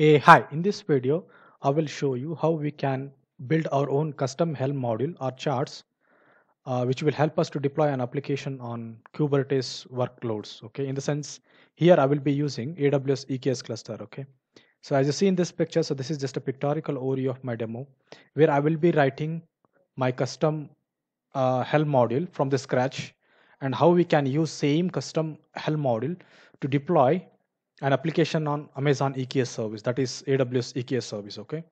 Hey, hi, in this video, I will show you how we can build our own custom Helm module or charts, uh, which will help us to deploy an application on Kubernetes workloads. Okay, in the sense here I will be using AWS EKS cluster. Okay, so as you see in this picture, so this is just a pictorial overview of my demo where I will be writing my custom uh, Helm module from the scratch and how we can use same custom Helm module to deploy an application on Amazon EKS service, that is AWS EKS service. Okay.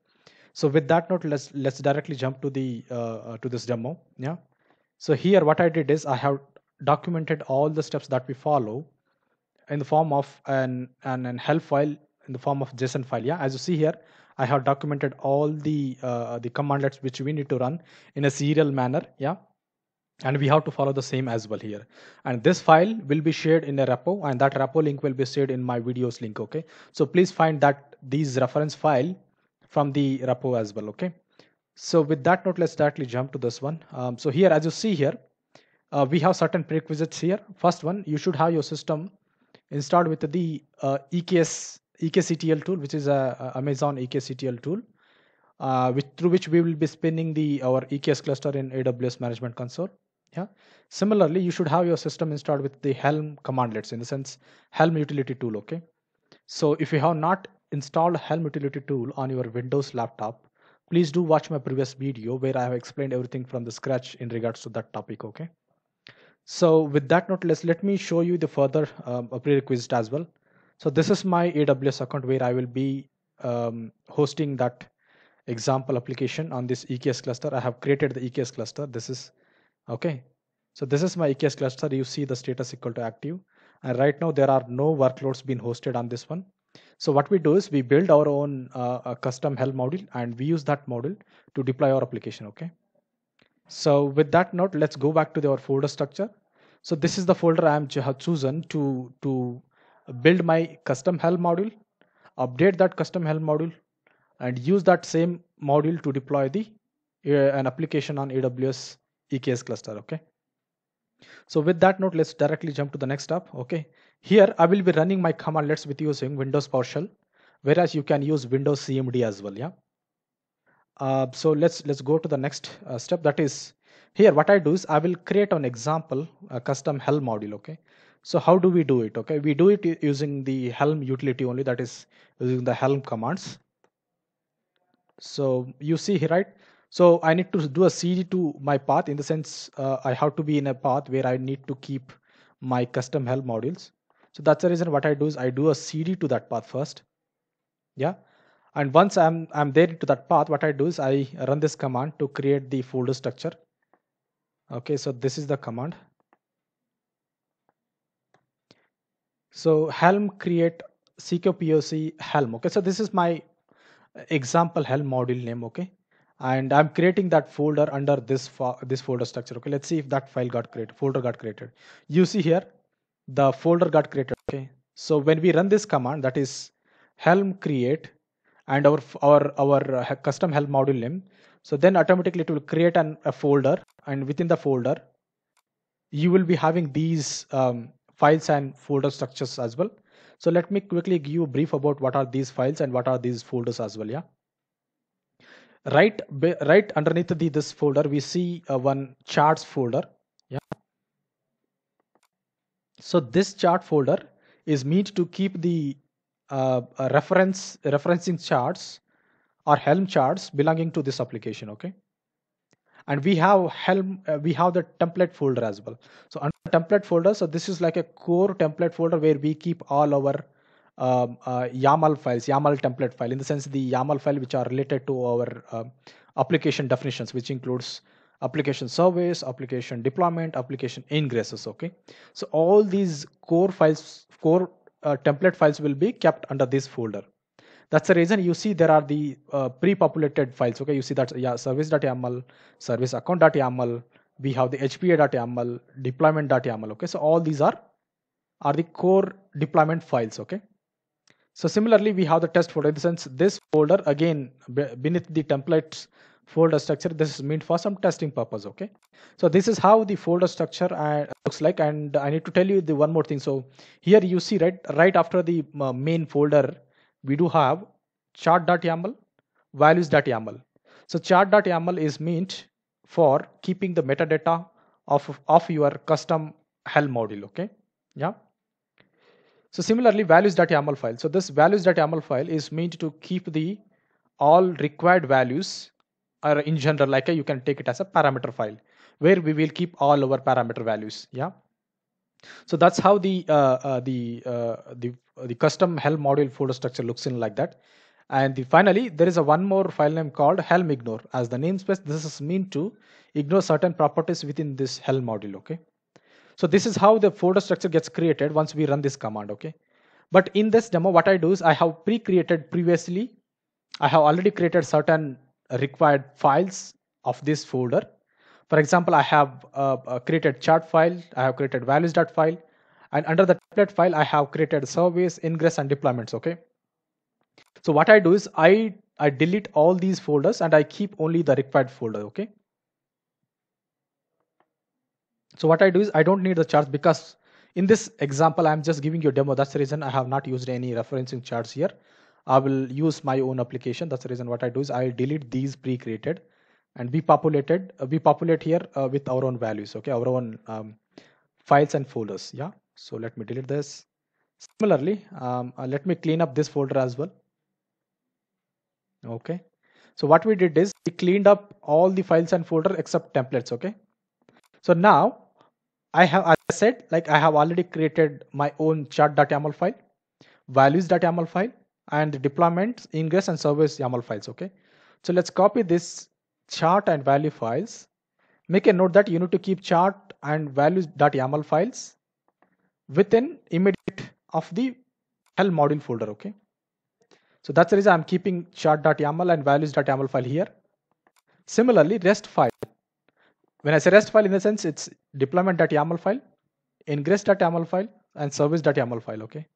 So with that note, let's let's directly jump to the uh, uh, to this demo. Yeah. So here, what I did is I have documented all the steps that we follow in the form of an an, an help file in the form of JSON file. Yeah. As you see here, I have documented all the uh, the commandlets which we need to run in a serial manner. Yeah and we have to follow the same as well here. And this file will be shared in a repo and that repo link will be shared in my videos link okay? So please find that these reference file from the repo as well okay? So with that note let's directly jump to this one. Um, so here as you see here uh, we have certain prerequisites here. First one you should have your system installed with the uh, EKS EKSCTL tool which is a, a Amazon EKSCTL tool uh, which, through which we will be spinning the our EKS cluster in AWS Management Console yeah. Similarly you should have your system installed with the helm commandlets in the sense helm utility tool okay? So if you have not installed helm utility tool on your windows laptop please do watch my previous video where i have explained everything from the scratch in regards to that topic okay? So with that note let's let me show you the further um, prerequisite as well. So this is my aws account where i will be um, hosting that example application on this eks cluster. I have created the eks cluster. This is okay. So this is my EKS cluster you see the status equal to active. And right now there are no workloads being hosted on this one. So what we do is we build our own uh, custom Helm module and we use that module to deploy our application. Okay. So with that note let's go back to our folder structure. So this is the folder I am chosen to to build my custom Helm module update that custom Helm module and use that same module to deploy the uh, an application on AWS EKS cluster. Okay. So with that note, let's directly jump to the next step. Okay. Here I will be running my commandlets with using Windows PowerShell, whereas you can use Windows CMD as well. Yeah. Uh, so let's let's go to the next uh, step. That is here. What I do is I will create an example, a custom Helm module. Okay. So how do we do it? Okay, we do it using the Helm utility only. That is using the Helm commands. So you see here, right? So I need to do a CD to my path in the sense uh, I have to be in a path where I need to keep my custom Helm modules. So that's the reason what I do is I do a CD to that path first. Yeah. And once I'm I'm there to that path, what I do is I run this command to create the folder structure. Okay, so this is the command. So Helm create CKPOC Helm. Okay, so this is my example Helm module name. Okay, and I'm creating that folder under this this folder structure. Okay, let's see if that file got created, folder got created. You see here, the folder got created. Okay, so when we run this command, that is helm create, and our our our uh, custom helm module name. So then automatically it will create an, a folder, and within the folder, you will be having these um, files and folder structures as well. So let me quickly give you a brief about what are these files and what are these folders as well. Yeah right right underneath the this folder we see uh, one charts folder. Yeah. So this chart folder is meant to keep the uh, reference referencing charts or helm charts belonging to this application okay? And we have helm uh, we have the template folder as well. So under template folder so this is like a core template folder where we keep all our um, uh, YAML files, YAML template file, in the sense the YAML file which are related to our uh, application definitions, which includes application service, application deployment, application ingresses. Okay, so all these core files, core uh, template files will be kept under this folder. That's the reason you see there are the uh, pre-populated files. Okay, you see that yeah, service.yaml, service account.yaml, we have the hpa.yaml, deployment.yaml. Okay, so all these are are the core deployment files. Okay, so similarly, we have the test folder. In the sense, this folder again beneath the templates folder structure, this is meant for some testing purpose. Okay. So this is how the folder structure uh, looks like. And I need to tell you the one more thing. So here you see right right after the uh, main folder, we do have chart.yaml, values.yaml. So chart.yaml is meant for keeping the metadata of, of your custom Helm module. Okay. Yeah. So similarly, values.yaml file. So this values.yaml file is meant to keep the all required values or in general, like you can take it as a parameter file where we will keep all our parameter values. Yeah. So that's how the uh, uh, the uh, the the custom Helm module folder structure looks in like that. And the, finally, there is a one more file name called Helm ignore. As the namespace, this is meant to ignore certain properties within this Helm module. Okay. So this is how the folder structure gets created once we run this command. Okay. But in this demo, what I do is I have pre-created previously. I have already created certain required files of this folder. For example, I have uh, uh, created chart file. I have created values.file. And under the template file, I have created service, ingress, and deployments. Okay. So what I do is I, I delete all these folders and I keep only the required folder. Okay. So what I do is I don't need the charts because in this example, I'm just giving you a demo. That's the reason I have not used any referencing charts here. I will use my own application. That's the reason what I do is I delete these pre-created and we populated, uh, we populate here uh, with our own values. Okay. Our own um, files and folders. Yeah. So let me delete this. Similarly, um, uh, let me clean up this folder as well. Okay. So what we did is we cleaned up all the files and folder except templates. Okay. So now I have, as I said, like I have already created my own chart.yaml file, values.yaml file, and the deployment, ingress, and service YAML files. Okay. So let's copy this chart and value files. Make a note that you need to keep chart and values.yaml files within immediate of the Helm module folder. Okay. So that's the reason I'm keeping chart.yaml and values.yaml file here. Similarly, REST file. When I say REST file in the sense, it's deployment.yaml file, ingress.yaml file, and service.yaml file. Okay.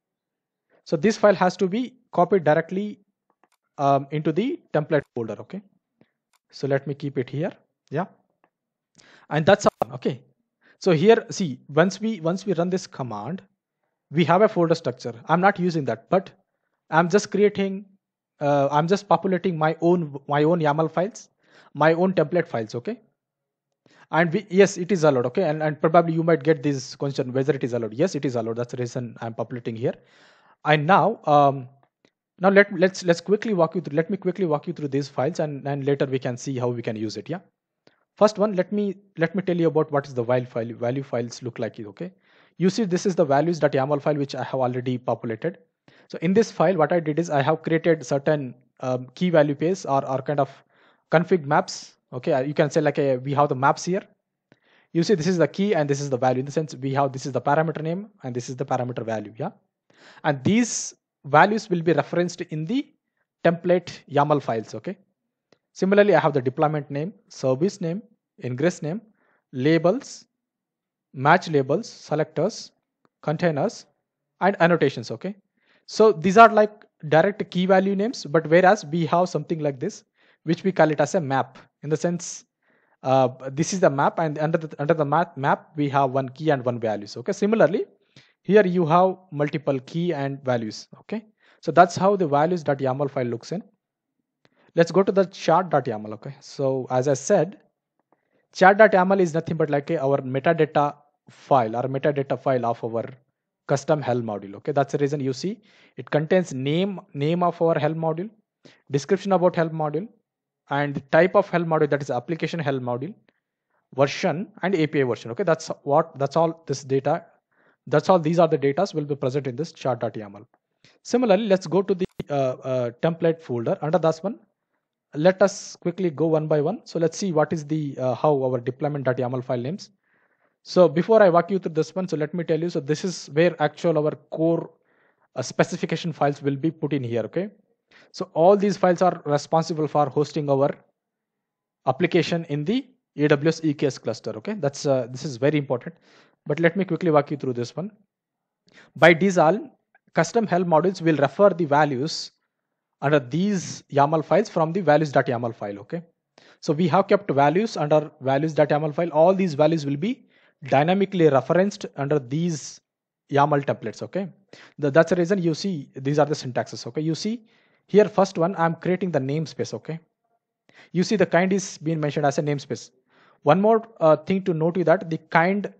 So this file has to be copied directly um, into the template folder. Okay. So let me keep it here. Yeah. And that's all. Okay. So here, see, once we once we run this command, we have a folder structure. I'm not using that, but I'm just creating, uh, I'm just populating my own my own YAML files, my own template files. Okay. And we, yes, it is allowed. Okay. And, and probably you might get this question whether it is allowed. Yes, it is allowed. That's the reason I'm populating here. And now, um, now let let's let's quickly walk you through. Let me quickly walk you through these files, and and later we can see how we can use it. Yeah. First one, let me let me tell you about what is the value file value files look like. Okay. You see, this is the values.yaml file which I have already populated. So in this file, what I did is I have created certain um, key value pairs or, or kind of config maps. Okay, uh, you can say like a, we have the maps here. You see, this is the key and this is the value. In the sense, we have this is the parameter name and this is the parameter value. Yeah, and these values will be referenced in the template YAML files. Okay. Similarly, I have the deployment name, service name, ingress name, labels, match labels, selectors, containers, and annotations. Okay. So these are like direct key value names, but whereas we have something like this, which we call it as a map in the sense uh, this is the map and under the, under the map, map we have one key and one values. Okay. Similarly, here you have multiple key and values. Okay. So that's how the values.yaml file looks in. Let's go to the chart.yaml. Okay. So as I said, chart.yaml is nothing but like a, our metadata file or metadata file of our custom Helm module. Okay. That's the reason you see it contains name, name of our Helm module, description about Helm module, and the type of Helm module that is application Helm module, version and API version. Okay. That's what, that's all this data. That's all these are the data will be present in this chart.yaml. Similarly, let's go to the uh, uh, template folder under this one. Let us quickly go one by one. So let's see what is the uh, how our deployment.yaml file names. So before I walk you through this one, so let me tell you. So this is where actual our core uh, specification files will be put in here. Okay. So all these files are responsible for hosting our application in the AWS EKS cluster. Okay. That's uh, this is very important. But let me quickly walk you through this one. By default, custom Helm modules will refer the values under these YAML files from the values.yaml file. Okay. So we have kept values under values.yaml file. All these values will be dynamically referenced under these YAML templates. Okay. The, that's the reason you see these are the syntaxes. Okay. You see here first one i'm creating the namespace okay? You see the kind is being mentioned as a namespace one more uh, thing to note is that the kind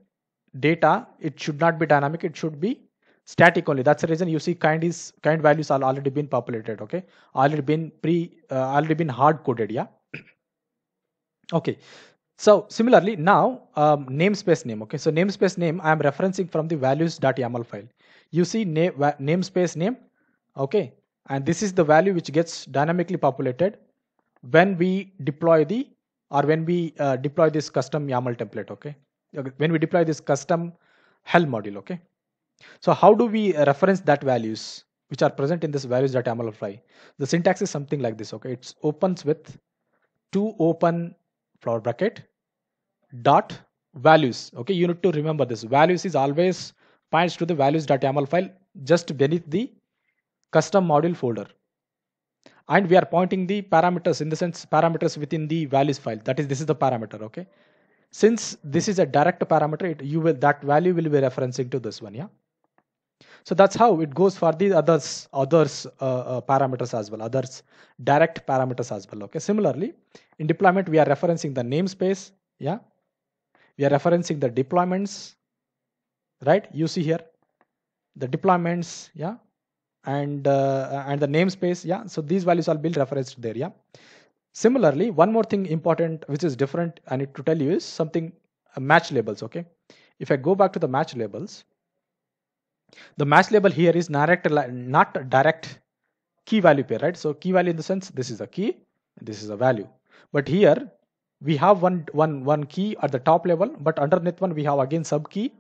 data it should not be dynamic it should be static only. That's the reason you see kind is kind values are already been populated okay? Already been pre uh, already been hard coded yeah? Okay. So similarly now um, namespace name okay? So namespace name i am referencing from the values.yaml file. You see name namespace name okay and this is the value which gets dynamically populated when we deploy the or when we uh, deploy this custom YAML template okay? When we deploy this custom helm module okay? So how do we reference that values which are present in this values.yaml file the syntax is something like this okay? It opens with two open flower bracket dot values okay? You need to remember this. Values is always points to the values.yaml file just beneath the custom module folder. And we are pointing the parameters in the sense parameters within the values file. That is this is the parameter okay? Since this is a direct parameter it, you will that value will be referencing to this one yeah? So that's how it goes for the others others uh, uh, parameters as well others direct parameters as well okay? Similarly in deployment we are referencing the namespace yeah? We are referencing the deployments right? You see here the deployments yeah and uh, and the namespace yeah so these values are built referenced there yeah. Similarly one more thing important which is different i need to tell you is something uh, match labels okay? If i go back to the match labels the match label here is direct not direct key value pair right? So key value in the sense this is a key this is a value. But here we have one one one key at the top level but underneath one we have again sub key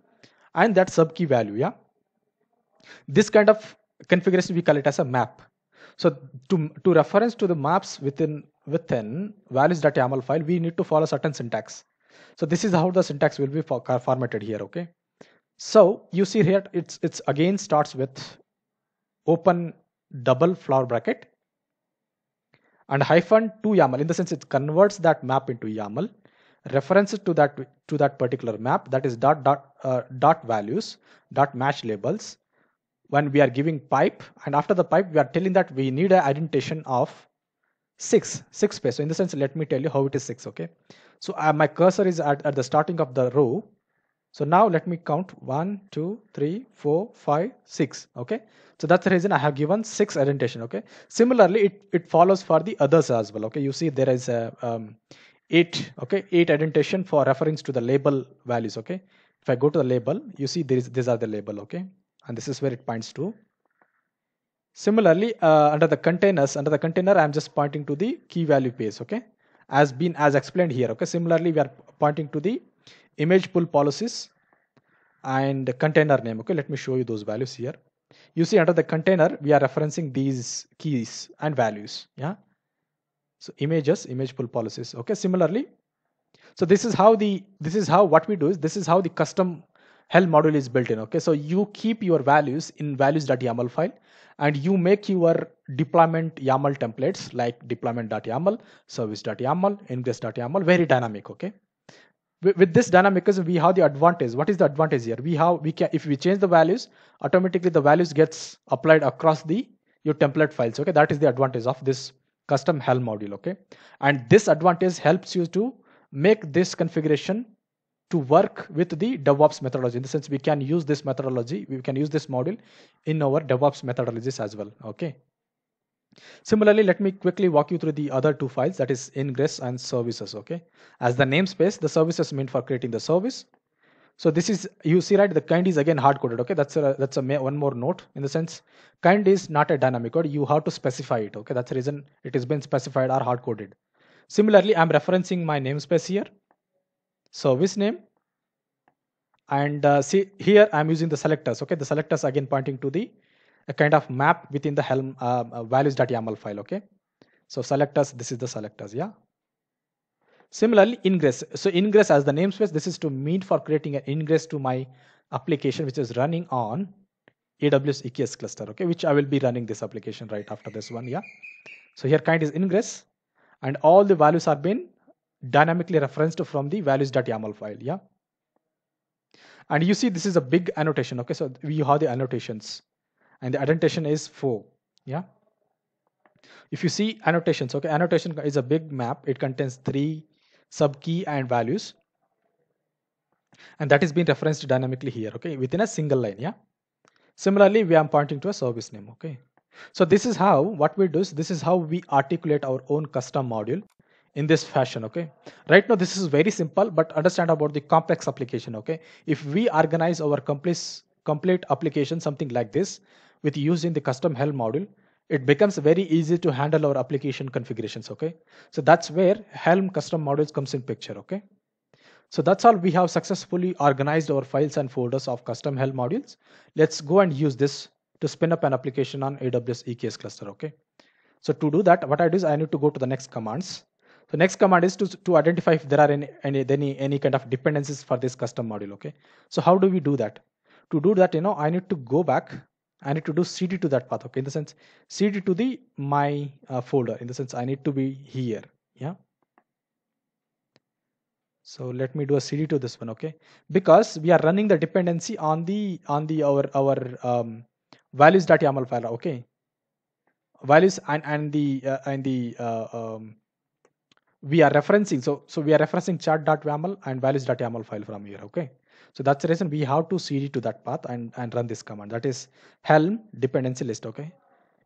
and that sub key value yeah. This kind of configuration we call it as a map. So to to reference to the maps within within values.yaml file we need to follow certain syntax. So this is how the syntax will be for, formatted here okay? So you see here it's it's again starts with open double flower bracket and hyphen to YAML. In the sense it converts that map into YAML. References to that to that particular map that is dot dot uh, dot values dot match labels when we are giving pipe and after the pipe we are telling that we need an indentation of six six space. So in the sense let me tell you how it is six okay? So uh, my cursor is at, at the starting of the row. So now let me count one two three four five six okay? So that's the reason i have given six indentation okay? Similarly it it follows for the others as well okay? You see there is a um, eight okay? Eight indentation for reference to the label values okay? If i go to the label you see there is these are the label okay and this is where it points to. Similarly, uh, under the containers, under the container, I'm just pointing to the key value page, okay? As been as explained here, okay? Similarly, we are pointing to the image pull policies and container name, okay? Let me show you those values here. You see under the container, we are referencing these keys and values, yeah? So images, image pull policies, okay? Similarly, so this is how the, this is how what we do is this is how the custom Helm module is built in. Okay, so you keep your values in values.yaml file and you make your deployment YAML templates like deployment.yaml, service.yaml, ingress.yaml very dynamic. Okay, with, this dynamicism we have the advantage. What is the advantage here? We have we can if we change the values, automatically the values gets applied across the your template files. Okay, that is the advantage of this custom Helm module. Okay, and this advantage helps you to make this configuration to work with the DevOps methodology. In the sense, we can use this methodology, we can use this module in our DevOps methodologies as well. Okay. Similarly, let me quickly walk you through the other two files that is ingress and services. Okay. As the namespace, the services meant for creating the service. So this is you see right the kind is again hard coded. Okay, that's a that's a one more note in the sense kind is not a dynamic code. You have to specify it. Okay, that's the reason it has been specified or hard coded. Similarly, I'm referencing my namespace here service name. And uh, see here I'm using the selectors okay? The selectors again pointing to the a kind of map within the helm uh, uh values.yaml file okay? So selectors this is the selectors yeah? Similarly ingress. So ingress as the namespace this is to mean for creating an ingress to my application which is running on aws eks cluster okay? Which i will be running this application right after this one yeah? So here kind is ingress and all the values are being dynamically referenced from the values.yaml file yeah and you see this is a big annotation okay so we have the annotations and the annotation is 4 yeah if you see annotations, okay, annotation is a big map. It contains three sub key and values. And that is being referenced dynamically here, okay, within a single line, yeah. Similarly, we are pointing to a service name, okay. So this is how, what we do is, this is how we articulate our own custom module in this fashion, okay. Right now, this is very simple, but understand about the complex application, okay. If we organize our complete, complete application, something like this, with using the custom Helm module, it becomes very easy to handle our application configurations okay? So that's where helm custom modules comes in picture okay? So that's all we have successfully organized our files and folders of custom helm modules. Let's go and use this to spin up an application on aws eks cluster okay? So to do that what i do is i need to go to the next commands the next command is to, to identify if there are any, any any any kind of dependencies for this custom module okay so how do we do that to do that you know i need to go back I need to do cd to that path. Okay, in the sense cd to the my uh, folder. In the sense I need to be here. Yeah. So let me do a cd to this one. Okay, because we are running the dependency on the on the our our um, values.yaml file. Okay, values and and the uh, and the uh, um, we are referencing. So so we are referencing chart.yaml and values.yaml file from here. Okay. So that's the reason we have to cd to that path and, and run this command. That is helm dependency list. Okay.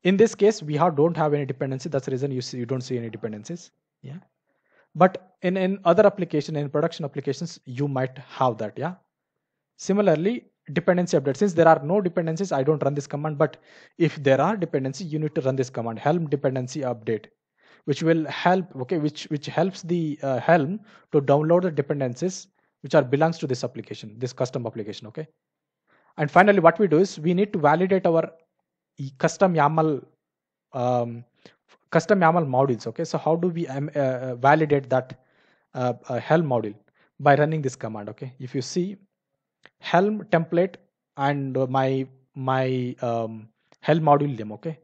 In this case, we have don't have any dependency. That's the reason you see you don't see any dependencies. Yeah. But in, in other application, in production applications, you might have that. Yeah. Similarly, dependency update. Since there are no dependencies, I don't run this command. But if there are dependencies, you need to run this command helm dependency update which will help okay which which helps the uh, helm to download the dependencies which are belongs to this application, this custom application. Okay. And finally, what we do is we need to validate our custom YAML um, custom YAML modules. Okay. So how do we um, uh, validate that uh, uh, Helm module by running this command? Okay. If you see Helm template and my my um, Helm module name. Okay.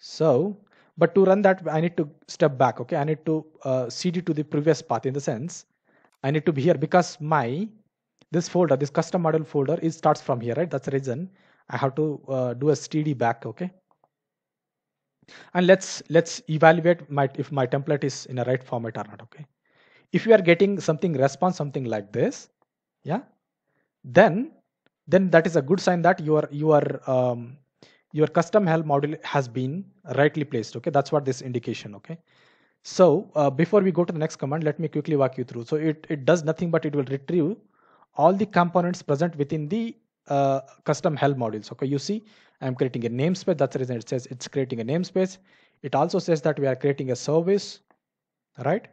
So, but to run that, I need to step back. Okay. I need to uh, cd to the previous path in the sense I need to be here because my this folder, this custom model folder, is starts from here, right? That's the reason I have to uh, do a std back, okay? And let's let's evaluate my if my template is in a right format or not, okay? If you are getting something response something like this, yeah, then then that is a good sign that you your your um, your custom Helm module has been rightly placed. Okay, that's what this indication. Okay, so uh, before we go to the next command, let me quickly walk you through. So it, it does nothing but it will retrieve all the components present within the uh, custom Helm modules. Okay, you see, I'm creating a namespace. That's the reason it says it's creating a namespace. It also says that we are creating a service, right?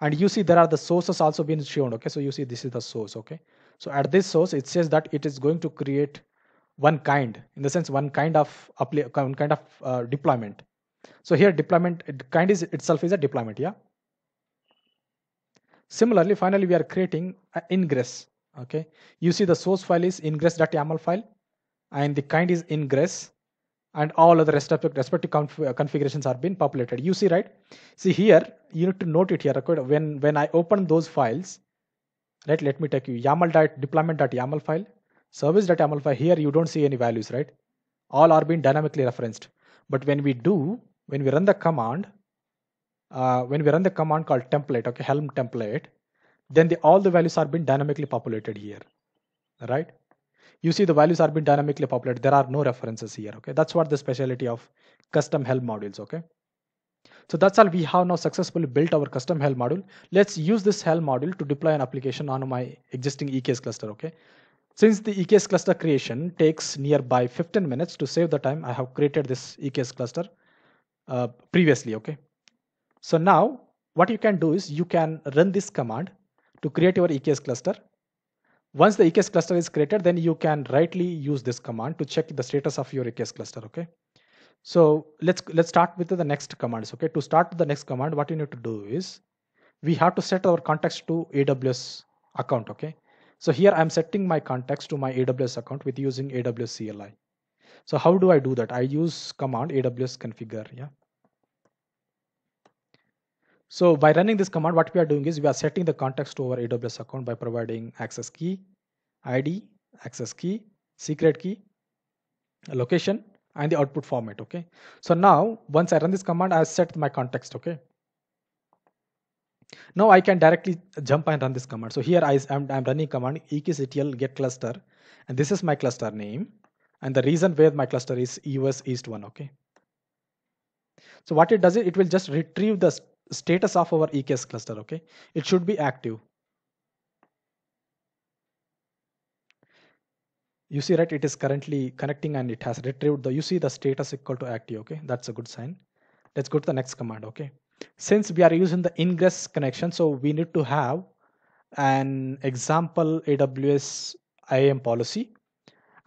And you see there are the sources also being shown. Okay, so you see this is the source. Okay, so at this source, it says that it is going to create one kind, in the sense one kind of one kind of uh, deployment so here deployment kind is itself is a deployment, yeah. Similarly, finally, we are creating an ingress. Okay, you see the source file is ingress.yaml file, and the kind is ingress, and all other respective, respective conf configurations are being populated. You see, right? See here, you need to note it here. Okay? When when I open those files, right? Let me take you YAML deployment.yaml file, service.yaml file. Here you don't see any values, right? All are being dynamically referenced. But when we do when we run the command, uh, when we run the command called template, okay, Helm template, then the, all the values are being dynamically populated here, right? You see the values are being dynamically populated. There are no references here, okay? That's what the specialty of custom Helm modules, okay? So that's all we have now successfully built our custom Helm module. Let's use this Helm module to deploy an application on my existing EKS cluster, okay? Since the EKS cluster creation takes nearby 15 minutes to save the time, I have created this EKS cluster uh, previously okay? So now what you can do is you can run this command to create your EKS cluster. Once the EKS cluster is created then you can rightly use this command to check the status of your EKS cluster okay? So let's let's start with the next commands okay? To start the next command what you need to do is we have to set our context to AWS account okay so here I'm setting my context to my AWS account with using AWS CLI so how do I do that? I use command AWS configure. Yeah. So by running this command, what we are doing is we are setting the context to our AWS account by providing access key, ID, access key, secret key, location, and the output format okay so now once i run this command i set my context okay now i can directly jump and run this command so here i am I'm running command eksctl get cluster and this is my cluster name and the reason where my cluster is us east 1 okay so what it does is it will just retrieve the status of our EKS cluster. Okay, it should be active. You see, right? It is currently connecting and it has retrieved the. You see the status equal to active. Okay, that's a good sign. Let's go to the next command. Okay, since we are using the ingress connection, so we need to have an example AWS IAM policy,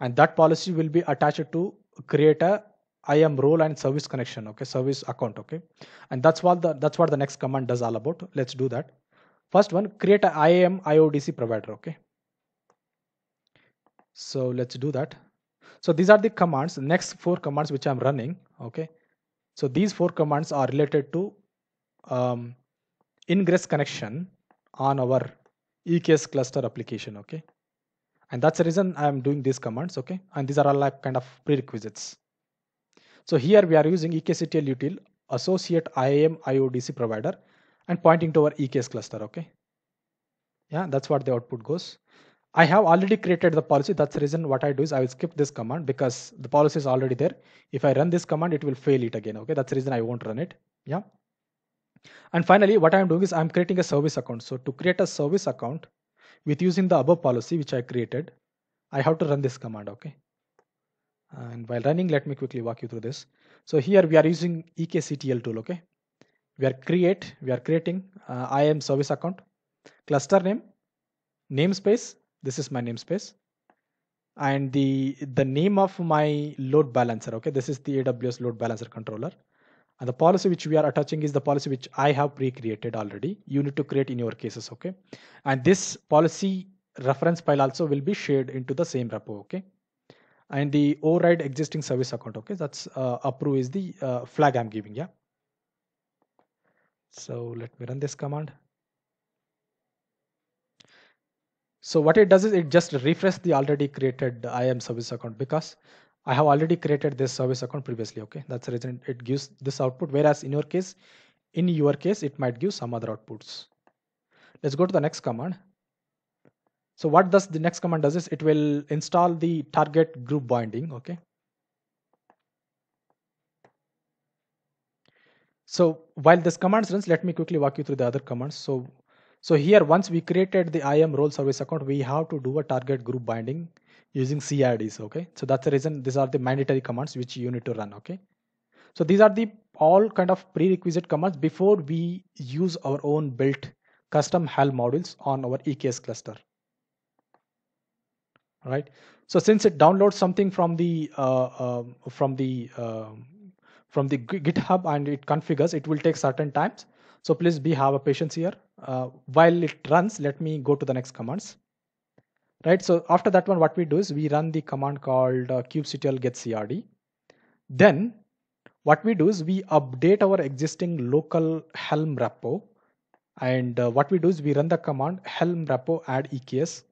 and that policy will be attached to create a IAM role and service connection, okay, service account, okay, and that's what the that's what the next command does all about. Let's do that. First one, create a IAM IODC provider, okay. So let's do that. So these are the commands. Next four commands which I'm running, okay. So these four commands are related to um, ingress connection on our EKS cluster application, okay. And that's the reason I'm doing these commands, okay. And these are all like kind of prerequisites. So here we are using eksctl util associate IAM IODC provider and pointing to our EKS cluster. Okay. Yeah, that's what the output goes. I have already created the policy. That's the reason what I do is I will skip this command because the policy is already there. If I run this command, it will fail it again. Okay. That's the reason I won't run it. Yeah. And finally, what I'm doing is I'm creating a service account. So to create a service account with using the above policy, which I created, I have to run this command. Okay and while running let me quickly walk you through this so here we are using eksctl tool okay we are create we are creating uh, IAM service account cluster name namespace this is my namespace and the the name of my load balancer okay this is the aws load balancer controller and the policy which we are attaching is the policy which i have pre-created already. You need to create in your cases okay? And this policy reference file also will be shared into the same repo okay? And the override existing service account okay? That's uh, approve is the uh, flag i'm giving yeah? So let me run this command. So what it does is it just refresh the already created IAM service account because I have already created this service account previously. Okay, that's the reason it gives this output. Whereas in your case, in your case, it might give some other outputs. Let's go to the next command. So what does the next command does is it will install the target group binding. Okay. So while this command runs, let me quickly walk you through the other commands. So, so here once we created the IAM role service account, we have to do a target group binding using CRDs. Okay. So that's the reason these are the mandatory commands which you need to run. Okay. So these are the all kind of prerequisite commands before we use our own built custom Helm modules on our EKS cluster right so since it downloads something from the uh, uh, from the uh, from the github and it configures it will take certain times so please be have a patience here uh, while it runs let me go to the next commands. Right so after that one what we do is we run the command called uh, kubectl get crd then what we do is we update our existing local helm repo. And uh, what we do is we run the command helm repo add eks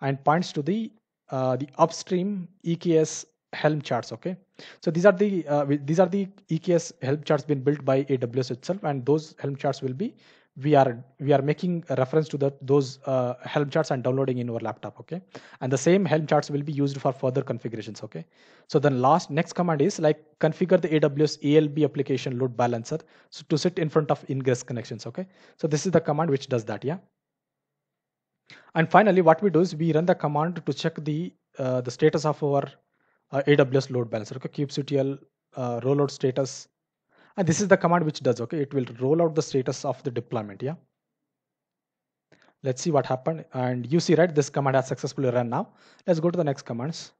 and points to the uh, the upstream EKS Helm charts. Okay, so these are the uh, these are the EKS Helm charts been built by AWS itself, and those Helm charts will be we are we are making reference to the those uh, Helm charts and downloading in our laptop. Okay, and the same Helm charts will be used for further configurations. Okay, so then last next command is like configure the AWS ALB application load balancer so to sit in front of ingress connections. Okay, so this is the command which does that. Yeah. And finally, what we do is we run the command to check the uh, the status of our uh, AWS load balancer. Okay, kubectl uh, rollout status, and this is the command which does. Okay, it will roll out the status of the deployment. Yeah. Let's see what happened. And you see, right, this command has successfully run now. Let's go to the next commands.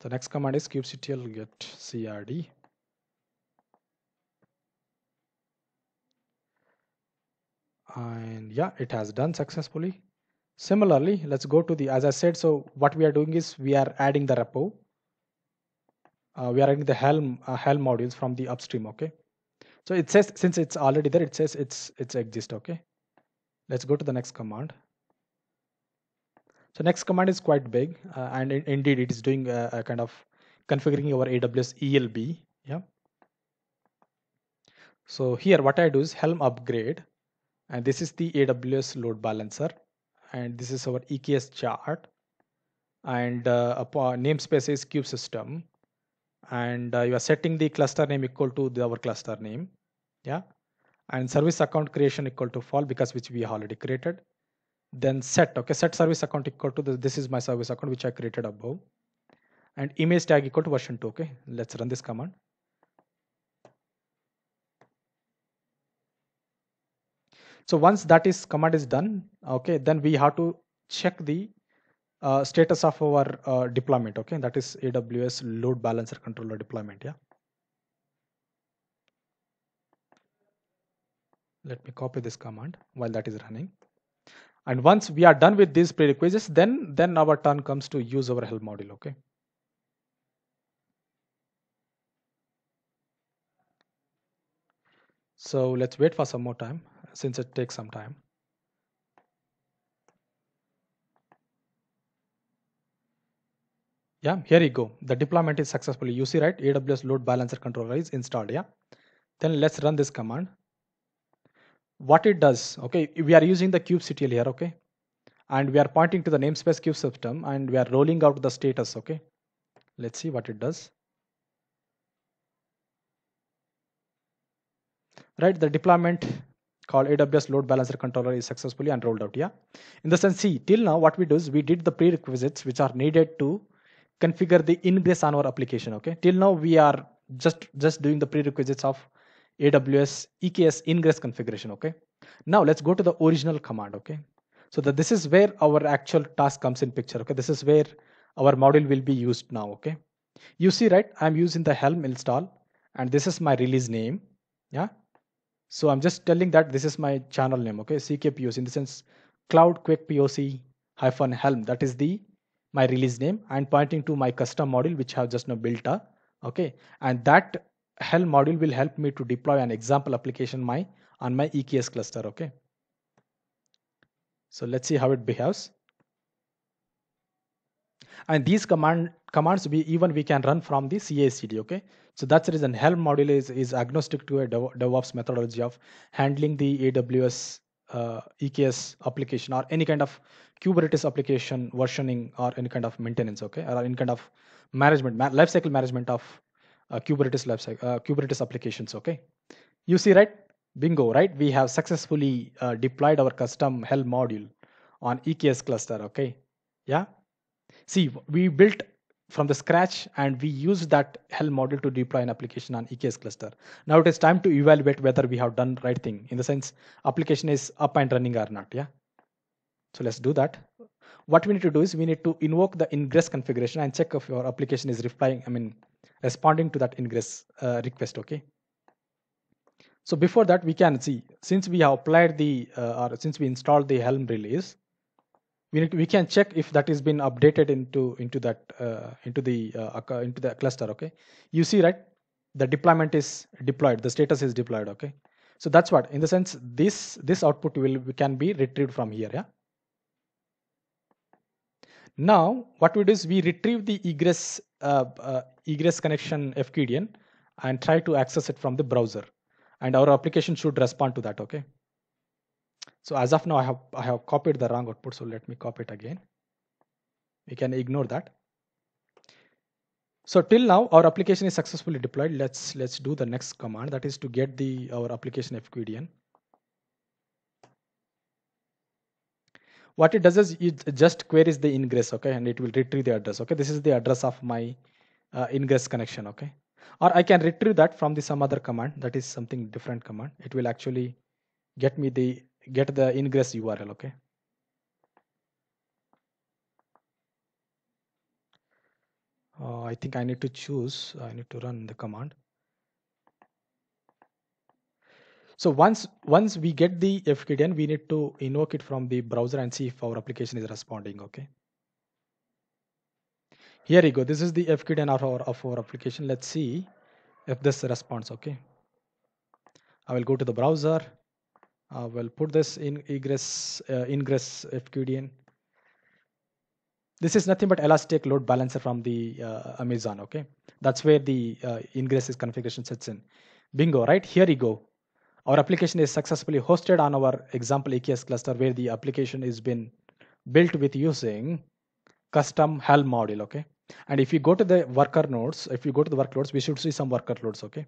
The next command is kubectl get crd. and yeah it has done successfully similarly let's go to the as i said so what we are doing is we are adding the repo uh, we are adding the helm uh, helm modules from the upstream okay so it says since it's already there it says it's it's exist okay let's go to the next command so next command is quite big uh, and in, indeed it is doing a, a, kind of configuring our AWS ELB. Yeah. So here what I do is Helm upgrade and this is the AWS load balancer and this is our EKS chart and uh, namespace is kube system and uh, you are setting the cluster name equal to the, our cluster name. Yeah. And service account creation equal to fall because which we already created. Then set. Okay. Set service account equal to the, this is my service account which i created above. And image tag equal to version 2 okay. Let's run this command. So once that is command is done okay then we have to check the uh, status of our uh, deployment okay? That is aws load balancer controller deployment yeah? Let me copy this command while that is running. And once we are done with these prerequisites then then our turn comes to use our helm module okay? So let's wait for some more time since it takes some time yeah here you go. The deployment is successfully. You see right? Aws load balancer controller is installed yeah? Then let's run this command. What it does okay we are using the kubectl here okay? And we are pointing to the namespace kube system and we are rolling out the status okay? Let's see what it does. Right the deployment called aws load balancer controller is successfully unrolled out yeah? In the sense see till now what we do is we did the prerequisites which are needed to configure the ingress on our application okay till now we are just just doing the prerequisites of AWS EKS ingress configuration. Okay. Now let's go to the original command. Okay. So that this is where our actual task comes in picture. Okay. This is where our module will be used now. Okay. You see, right? I'm using the Helm install and this is my release name. Yeah. So I'm just telling that this is my channel name. Okay. CKPOC in the sense cloud quick POC hyphen Helm. That is the my release name and pointing to my custom module which I have just now built. A, okay. And that Helm module will help me to deploy an example application my on my EKS cluster. Okay. So let's see how it behaves. And these command commands we even we can run from the CI/CD. Okay. So that's the reason Helm module is is agnostic to a DevOps methodology of handling the AWS uh, EKS application or any kind of Kubernetes application versioning or any kind of maintenance. Okay, or any kind of management, ma lifecycle management of uh, Kubernetes lifecycle, uh, Kubernetes applications. Okay, you see, right? Bingo, right? We have successfully uh, deployed our custom Helm module on EKS cluster. Okay, yeah. See, we built from the scratch and we used that Helm model to deploy an application on EKS cluster. Now it is time to evaluate whether we have done right thing in the sense application is up and running or not. Yeah. So let's do that. What we need to do is we need to invoke the ingress configuration and check if your application is replying, I mean, responding to that ingress uh, request okay so before that we can see since we have applied the uh, or since we installed the helm release we need to, we can check if that has been updated into into that uh, into the uh, into the cluster okay? You see right? The deployment is deployed. The status is deployed okay? So that's what in the sense this this output will can be retrieved from here yeah? Now what we do is we retrieve the egress uh, uh, egress connection FQDN and try to access it from the browser. And our application should respond to that, okay? So as of now, I have, I have copied the wrong output. So let me copy it again. We can ignore that. So till now, our application is successfully deployed. Let's let's do the next command. That is to get the our application FQDN. What it does is it just queries the ingress, okay, and it will retrieve the address. Okay, this is the address of my uh, ingress connection okay or I can retrieve that from the some other command that is something different command it will actually get me the get the ingress URL okay uh, I think I need to choose I need to run the command so once once we get the FQDN we need to invoke it from the browser and see if our application is responding okay here you go. This is the FQDN of our, of our application. Let's see if this responds. Okay. I will go to the browser. I will put this in egress uh, ingress FQDN. This is nothing but Elastic load balancer from the uh, Amazon. Okay. that's where the uh, ingress configuration sets in bingo right here you go our application is successfully hosted on our example EKS cluster where the application is been built with using custom Helm module, okay? And if you go to the worker nodes, if you go to the workloads, we should see some worker loads, okay?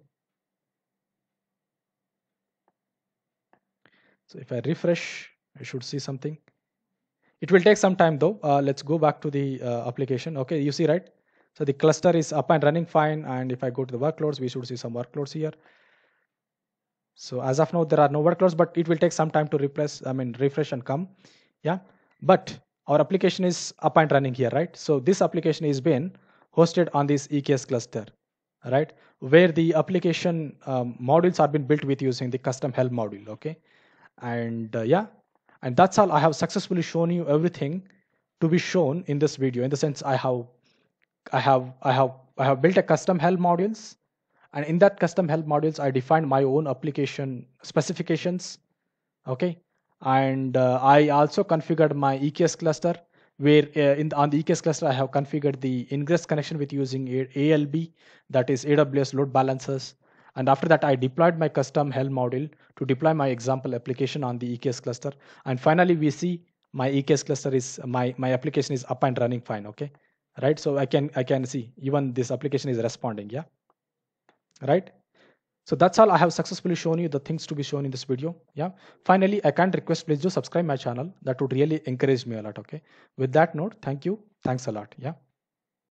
So if I refresh, I should see something. It will take some time though. Uh, let's go back to the uh, application. Okay, you see, right? So the cluster is up and running fine. And if I go to the workloads, we should see some workloads here. So as of now, there are no workloads, but it will take some time to replace, I mean, refresh and come. Yeah. But our application is up and running here, right? So this application is being hosted on this EKS cluster, right? Where the application um, modules are being built with using the custom Helm module, okay? And uh, yeah, and that's all. I have successfully shown you everything to be shown in this video. In the sense, I have, I have, I have, I have built a custom Helm modules, and in that custom Helm modules, I defined my own application specifications, okay? and uh, I also configured my EKS cluster where uh, in the, on the EKS cluster I have configured the ingress connection with using ALB that is AWS load balancers and after that I deployed my custom Helm module to deploy my example application on the EKS cluster and finally we see my EKS cluster is my my application is up and running fine okay right so I can I can see even this application is responding yeah right so that's all I have successfully shown you the things to be shown in this video. Yeah. Finally, I can't request please do subscribe my channel. That would really encourage me a lot. Okay. With that note, thank you. Thanks a lot. Yeah.